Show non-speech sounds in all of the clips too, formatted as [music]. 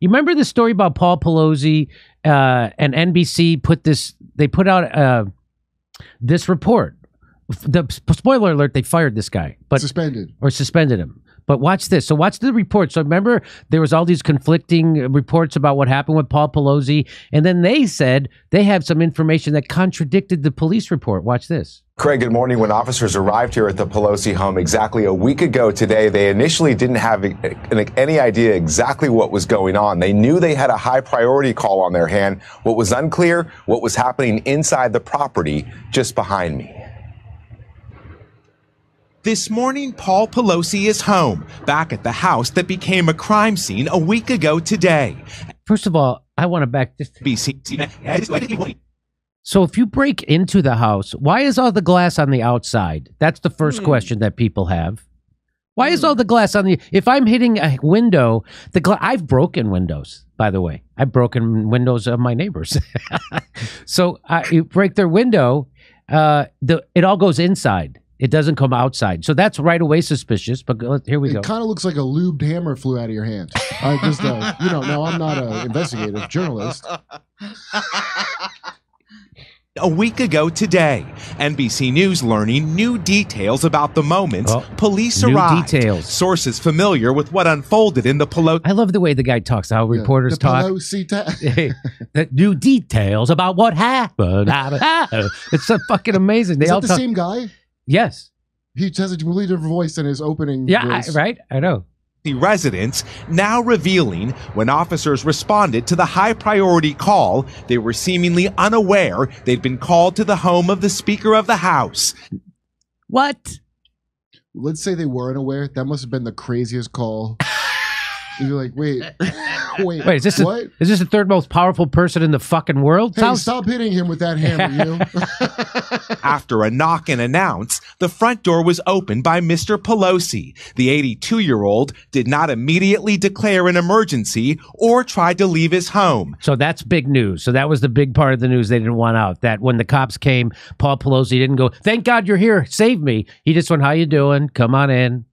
You remember the story about Paul Pelosi uh, and NBC put this? They put out uh, this report. The spoiler alert: they fired this guy, but Suspended. or suspended him. But watch this. So watch the report. So remember, there was all these conflicting reports about what happened with Paul Pelosi, and then they said they have some information that contradicted the police report. Watch this. Craig, good morning. When officers arrived here at the Pelosi home exactly a week ago today, they initially didn't have any idea exactly what was going on. They knew they had a high priority call on their hand. What was unclear, what was happening inside the property just behind me. This morning, Paul Pelosi is home, back at the house that became a crime scene a week ago today. First of all, I want to back this. BC. So if you break into the house, why is all the glass on the outside? That's the first Hmm. question that people have. Why is all the glass on the? If I'm hitting a window, the gla- I've broken windows. By the way, I've broken windows of my neighbors. [laughs] so I, you break their window, uh, the it all goes inside. It doesn't come outside. So that's right away suspicious. But go- here we go. It kind of looks like a lubed hammer flew out of your hand. I just, uh, you know, no, I'm not an investigative journalist. A week ago today, NBC News learning new details about the moments Oh, police new arrived. details. Sources familiar with what unfolded in the Pelosi. I love the way the guy talks. How Yeah, reporters the talk. Pelosi ta- [laughs] the new details about what happened. [laughs] it's so fucking amazing. They Is all the talk. same guy? Yes. He has a completely different voice than his opening. Yeah. I, voice. right. I know. The residents now revealing when officers responded to the high priority call, they were seemingly unaware they'd been called to the home of the Speaker of the House. What? Let's say they weren't aware. That must have been the craziest call. [laughs] You're like, wait, [laughs] wait, Wait, is this a- what? Is this the third most powerful person in the fucking world? Hey, Sounds- stop hitting him with that hammer, [laughs] you. After a knock and announce, the front door was opened by Mr. Pelosi. The 82 year old did not immediately declare an emergency or try to leave his home. so that's big news. So that was the big part of the news they didn't want out. That when the cops came, Paul Pelosi didn't go, "Thank God you're here, save me." He just went, "How you doing? Come on in."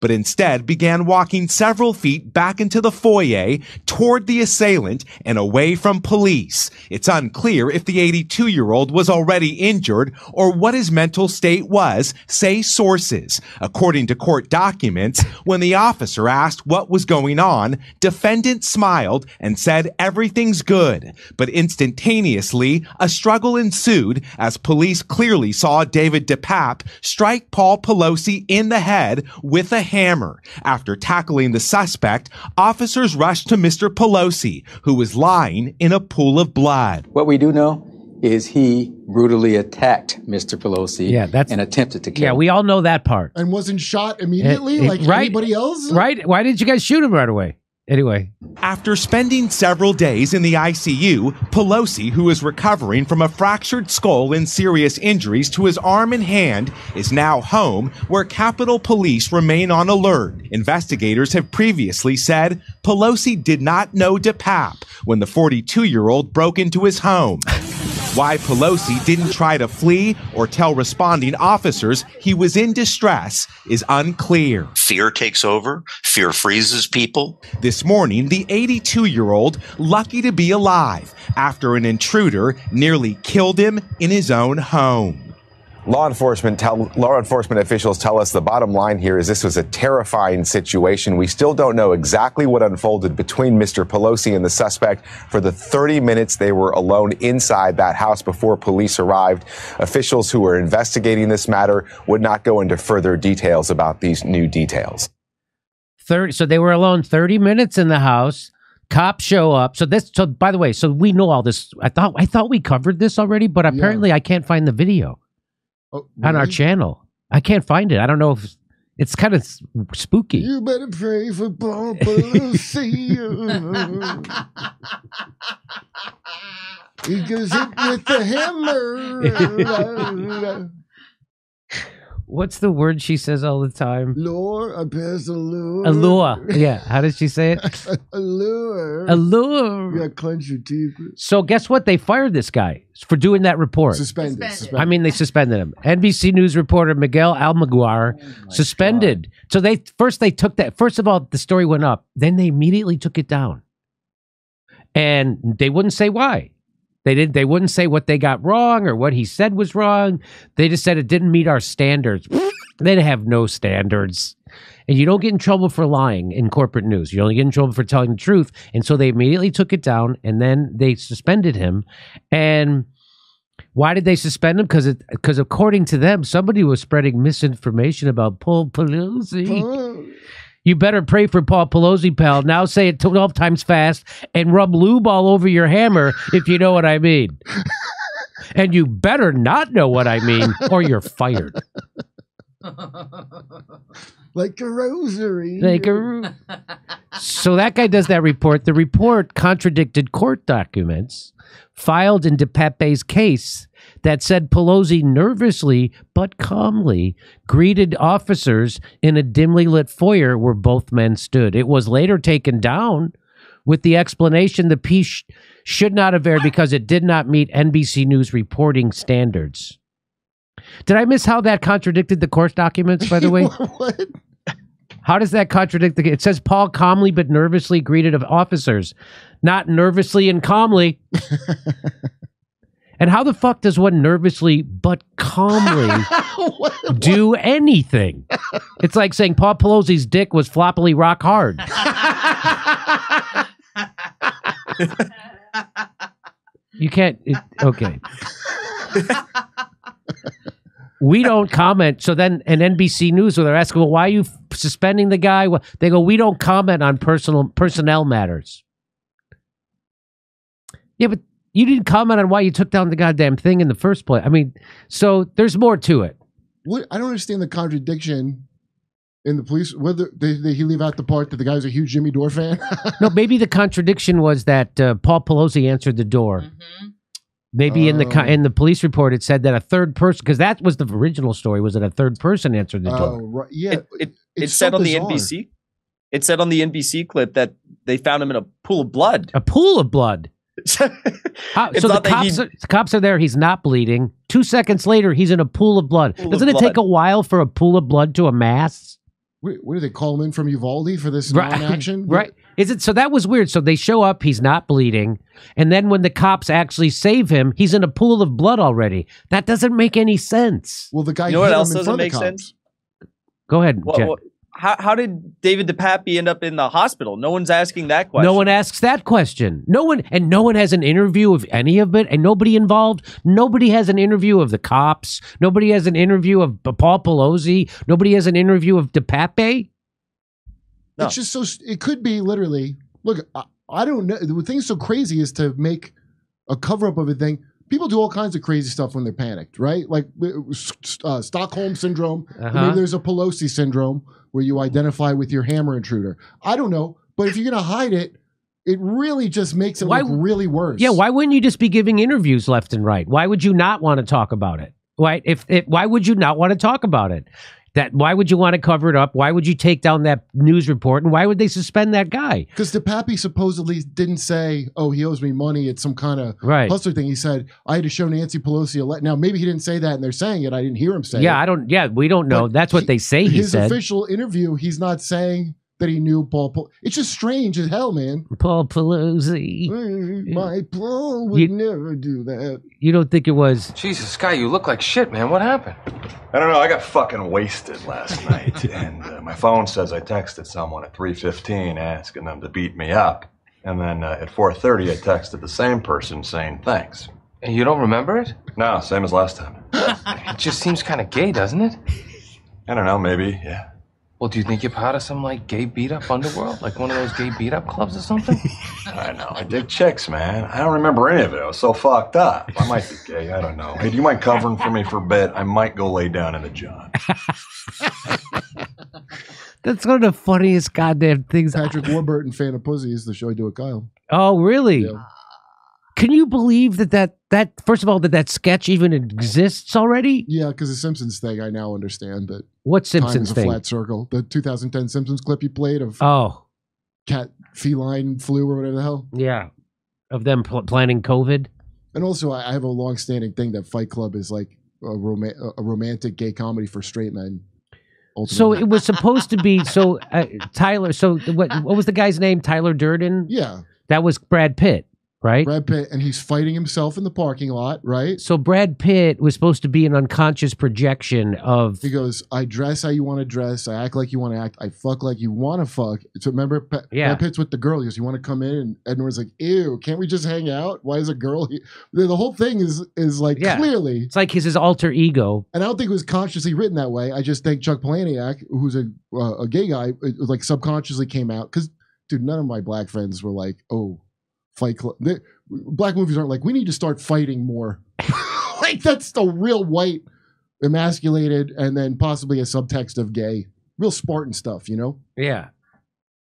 But instead began walking several feet back into the foyer toward the assailant and away from police. It's unclear if the 82 year old was already injured or what his mental state was, say sources. According to court documents, when the officer asked what was going on, defendant smiled and said everything's good. But instantaneously, a struggle ensued as police clearly saw David DePape strike Paul Pelosi in the head with a hammer. After tackling the suspect, officers rushed to Mr. Pelosi, who was lying in a pool of blood. What we do know is he brutally attacked Mr. Pelosi Yeah, that's- and attempted to kill Yeah, him. we all know that part. and wasn't shot immediately Eh, eh, like right. anybody else. Right? Why didn't you guys shoot him right away? Anyway, After spending several days in the ICU, Pelosi, who is recovering from a fractured skull and serious injuries to his arm and hand, is now home where Capitol Police remain on alert. Investigators have previously said Pelosi did not know DePape when the 42 year old broke into his home. Why Pelosi didn't try to flee or tell responding officers he was in distress is unclear. Fear takes over. Fear freezes people. This morning, the 82 year old lucky to be alive after an intruder nearly killed him in his own home. Law enforcement tell law enforcement officials tell us the bottom line here is this was a terrifying situation. We still don't know exactly what unfolded between Mr. Pelosi and the suspect for the 30 minutes they were alone inside that house before police arrived. Officials who were investigating this matter would not go into further details about these new details. thirty. So they were alone thirty minutes in the house. Cops show up. So this. So by the way, so we know all this. I thought I thought we covered this already, but apparently I can't find the video Oh, on our channel. I can't find it. I don't know if it's kind of spooky. You better pray for [laughs] Pelosi. he goes hit with the hammer. [laughs] What's the word she says all the time? Lure, a pass allure. Allure. Yeah. How does she say it? [laughs] allure. Allure. You gotta clench your teeth. So guess what? They fired this guy for doing that report. Suspended. Suspended. suspended. I mean, they suspended him. NBC News reporter Miguel Almaguer oh suspended. So they first they took that. First of all, the story went up. Then they immediately took it down, and they wouldn't say why. They didn't. They wouldn't say what they got wrong or what he said was wrong. They just said it didn't meet our standards. [laughs] they have no standards. And you don't get in trouble for lying in corporate news. You only get in trouble for telling the truth. And so they immediately took it down and then they suspended him. And why did they suspend him? Because it because according to them, somebody was spreading misinformation about Paul Pelosi. Oh, You better pray for Paul Pelosi, pal. Now say it 12 times fast and rub lube all over your hammer if you know what I mean. [laughs] and you better not know what I mean or you're fired. [laughs] like a rosary. Like a- so that guy does that report. The report contradicted court documents filed in DePape's case that said Pelosi nervously but calmly greeted officers in a dimly lit foyer where both men stood. It was later taken down with the explanation the piece should not have aired because it did not meet NBC News reporting standards. Did I miss how that contradicted the court documents, by the way? [laughs] what? How does that contradict the? It says Paul calmly but nervously greeted of officers, not nervously and calmly. [laughs] and how the fuck does one nervously but calmly [laughs] What? do anything? It's like saying Paul Pelosi's dick was floppily rock hard. [laughs] you can't. It, okay. we don't comment. So then, an NBC News, where they're asking, "Well, why are you f- suspending the guy?" Well, They go, "We don't comment on personal personnel matters." Yeah, but you didn't comment on why you took down the goddamn thing in the first place. I mean, so there's more to it. What? I don't understand the contradiction in the police. Whether they, did he leave out the part that the guy's a huge Jimmy Dore fan? [laughs] No, maybe the contradiction was that uh, Paul Pelosi answered the door. Mhm. Maybe in the Oh. in the police report it said that a third person because that was the original story was that a third person answered the oh, door. right. Yeah. it, it, it it's said so on the. NBC. It said on the NBC clip that they found him in a pool of blood. A pool of blood. How, so the cops, he- are, the cops are there. He's not bleeding. Two seconds later, he's in a pool of blood. Pool Doesn't it take a while for a pool of blood to amass? Wait, what do they call him in from Uvalde for this Right, non-action? [laughs] right? Is it so? That was weird. So they show up. He's not bleeding, and then when the cops actually save him, he's in a pool of blood already. That doesn't make any sense. Well, the guy You know what hit him else in doesn't front of the make sense? Go ahead, What, Jen. what- how, how did David DePappy end up in the hospital? No one's asking that question. No one asks that question. No one, and no one has an interview of any of it, and nobody involved. Nobody has an interview of the cops. Nobody has an interview of Paul Pelosi. Nobody has an interview of DePape. No. It's just so. It could be literally. Look, I, I don't know. The thing's so crazy is to make a cover up of a thing. People do all kinds of crazy stuff when they're panicked, right? Like uh, Stockholm syndrome. Uh-huh. Maybe there's a Pelosi syndrome where you identify with your hammer intruder. I don't know, but if you're gonna hide it, it really just makes it Why- look really worse. Yeah, why wouldn't you just be giving interviews left and right? Why would you not want to talk about it? Why if it, why would you not want to talk about it? That why would you want to cover it up? Why would you take down that news report? And why would they suspend that guy? Because DePappy supposedly didn't say, "Oh, he owes me money." It's some kind of Right. hustler thing. He said, "I had to show Nancy Pelosi a letter." Now, maybe he didn't say that, and they're saying it. I didn't hear him say Yeah, it. I don't. Yeah, we don't know. But That's what he- they say. He His said. official interview, he's not saying that he knew Paul. Pol- it's just strange as hell, man. Paul Pelosi. My Paul would You- never do that. You don't think it was? Jesus, Guy, you look like shit, man. What happened? I don't know. I got fucking wasted last [laughs] night, and uh, my phone says I texted someone at 3:15 asking them to beat me up, and then uh, at 4:30 I texted the same person saying thanks. And you don't remember it? No, same as last time. [laughs] It just seems kind of gay, doesn't it? I don't know. Maybe, yeah. Well, do you think you're part of some like gay beat up underworld, like one of those gay beat up clubs or something? [laughs] I know. I dig chicks, man. I don't remember any of it. I was so fucked up. I might be gay. I don't know. Hey, do you mind covering for me for a bit? I might go lay down in the john. [laughs] That's one of the funniest goddamn things. Patrick Warburton, fan of pussy, is the show I do with Kyle. Oh, really? Yeah. Can you believe that that that first of all that that sketch even exists already? Yeah, because the Simpsons thing, I now understand that What time Simpsons is a thing? flat circle. The 2010 Simpsons clip you played of Oh, cat feline flu or whatever the hell. yeah, of them pl- planning COVID. And also, I I have a long-standing thing that Fight Club is like a, rom- a romantic gay comedy for straight men. So it was supposed to be. So uh, Tyler. So what? What was the guy's name? Tyler Durden. yeah, That was Brad Pitt, right? Brad Pitt, and he's fighting himself in the parking lot, right? So Brad Pitt was supposed to be an unconscious projection of. He goes, "I dress how you want to dress. I act like you want to act. I fuck like you want to fuck." So remember, Pa- Yeah. Brad Pitt's with the girl. He goes, "You want to come in?" And Edward's like, "Ew, can't we just hang out? Why is a girl?" Here? The, whole thing is is like Yeah. clearly, It's like his, his alter ego. and I don't think it was consciously written that way. I just think Chuck Palahniuk, who's a uh, a gay guy, it like subconsciously came out because, dude, none of my black friends were like, "Oh, Fight Club." They- Black movies aren't like we need to start fighting more. [laughs] like that's the real white, emasculated, and then possibly a subtext of gay, real Spartan stuff, you know. Yeah.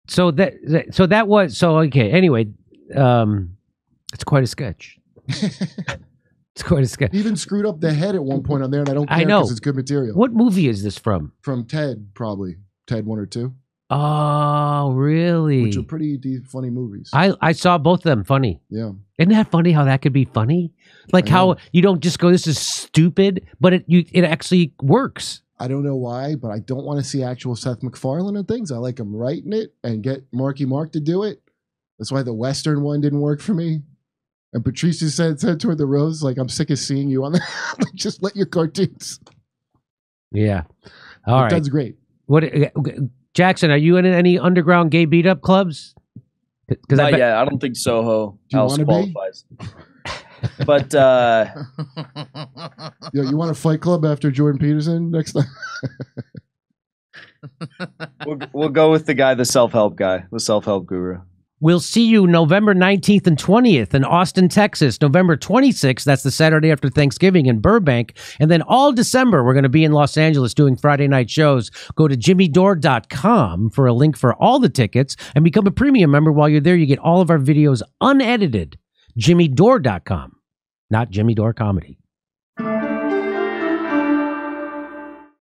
So that, that so that was so okay. Anyway, um, it's quite a sketch. [laughs] it's quite a sketch. Even screwed up the head at one point on there, and I don't care I know. because it's good material. What movie is this from? from Ted? Probably Ted one or two, Oh, really? which are pretty deep, funny movies. I I saw both of them funny. yeah. Isn't that funny how that could be funny? Like I know. how you don't just go, "This is stupid," but it you it actually works. I don't know why, but I don't want to see actual Seth MacFarlane and things. I like him writing it and get Marky Mark to do it. That's why the Western one didn't work for me. And Patrice said said toward the rose, like, I'm sick of seeing you on [laughs] like, just let your cartoons. Yeah. All right. That's great. What uh, Jackson? Are you in any underground gay beat up clubs? Because I bet, yet. I don't think Soho Do you else wanna be? qualifies. but uh, [laughs] Yo, you want a fight club after Jordan Peterson next time? [laughs] we'll, we'll go with the guy, the self help guy, the self help guru. We'll see you November 19th and 20th in Austin, Texas. November 26th, that's the Saturday after Thanksgiving in Burbank. And then all December, we're going to be in Los Angeles doing Friday night shows. Go to jimmydore.com for a link for all the tickets and become a premium member while you're there. You get all of our videos unedited. jimmydore.com, not Jimmy Dore Comedy.